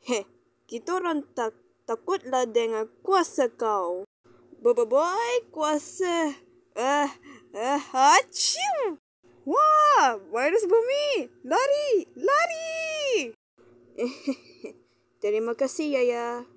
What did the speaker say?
Heh, kita orang tak takutlah dengan kuasa kau. Boboiboy kuasa. Eh, eh, hachim. Wah, virus bumi. Lari, lari. Terima kasih, Yaya.